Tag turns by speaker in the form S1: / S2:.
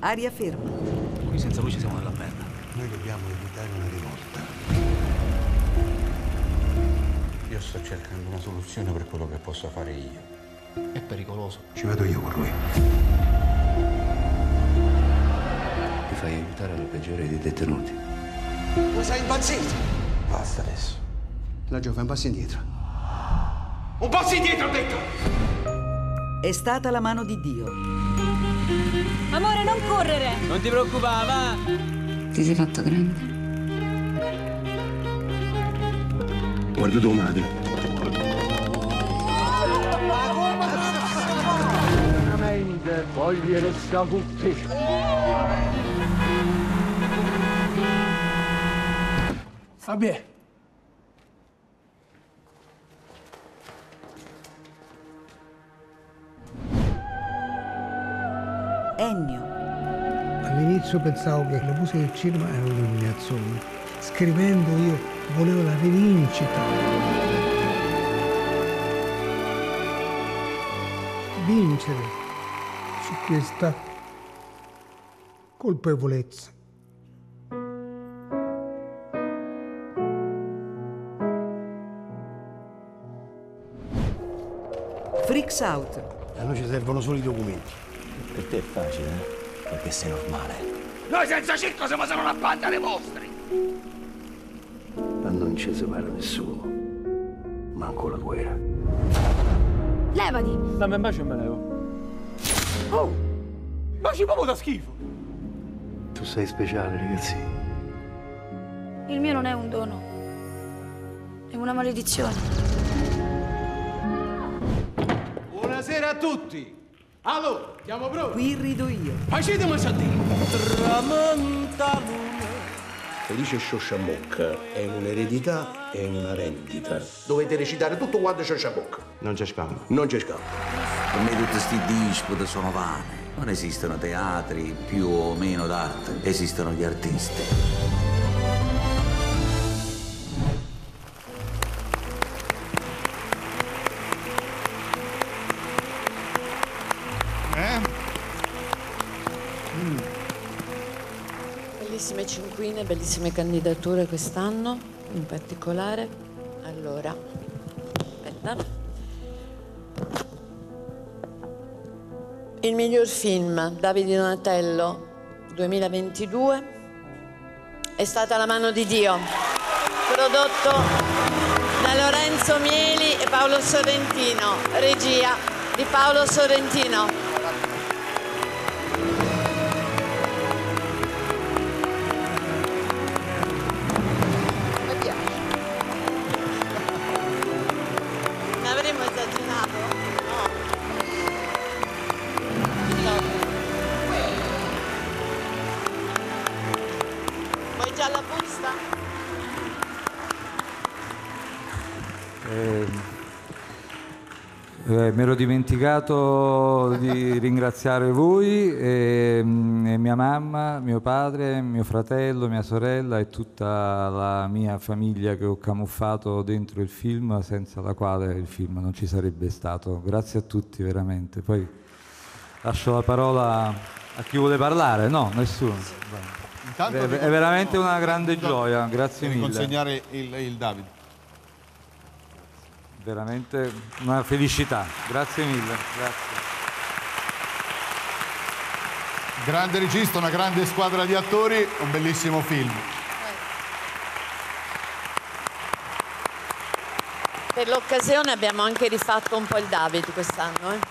S1: Aria ferma.
S2: Qui senza luce siamo nella merda.
S3: Noi dobbiamo evitare una rivolta. Io sto cercando una soluzione per quello che posso fare io.
S2: È pericoloso.
S3: Ci vado io con lui.
S4: Ti fai aiutare alla peggiore dei detenuti.
S3: Ma sei impazzito? Basta adesso. La Gio, fai un passo indietro. Un passo indietro, ho detto!
S1: È stata la mano di Dio.
S5: Amore, non correre!
S2: Non ti preoccupare, va!
S6: Ti sei fatto grande?
S4: Guarda tua madre.
S7: Vabbè.
S1: Ennio.
S7: All'inizio pensavo che le musiche del cinema erano un'umiliazione. Scrivendo io volevo la rivincita. Vincere su questa colpevolezza.
S1: Freaks Out.
S3: A noi ci servono solo i documenti.
S4: Per te è facile, eh? Perché sei normale.
S3: Noi senza circo siamo solo una banda di mostri!
S4: Ma non ci separa nessuno. Manco la guerra.
S5: Levati!
S2: Dammi un bacio e me levo.
S3: Oh! Ma ci proprio da schifo!
S4: Tu sei speciale, ragazzi.
S5: Il mio non è un dono. È una maledizione.
S3: Buonasera a tutti! Allora, siamo pronti?
S1: Qui rido io.
S3: Facetemi sentire!
S4: Felice Sciosciamocca è un'eredità e una rendita. Dovete recitare tutto quanto Sciosciamocca.
S3: Non c'è scambio.
S4: Non c'è scambio.
S8: Per me tutti questi dispute sono vane. Non esistono teatri più o meno d'arte, esistono gli artisti.
S9: Bellissime cinquine, bellissime candidature quest'anno, in particolare. Allora, aspetta. Il miglior film, Davide Donatello, 2022, è stata La mano di Dio, prodotto da Lorenzo Mieli e Paolo Sorrentino, regia di Paolo Sorrentino. Vuoi già la busta?
S10: Eh, mi ero dimenticato di ringraziare voi, e, mm, e mia mamma, mio padre, mio fratello, mia sorella e tutta la mia famiglia che ho camuffato dentro il film, senza la quale il film non ci sarebbe stato. Grazie a tutti veramente. Poi lascio la parola a chi vuole parlare. No, nessuno.
S11: Intanto
S10: È, è veramente una grande gioia, grazie mille.
S11: consegnare il, il Davide.
S10: Veramente una felicità. Grazie mille. Grazie.
S11: Grande regista, una grande squadra di attori, un bellissimo film.
S9: Per l'occasione abbiamo anche rifatto un po' il David quest'anno. Eh?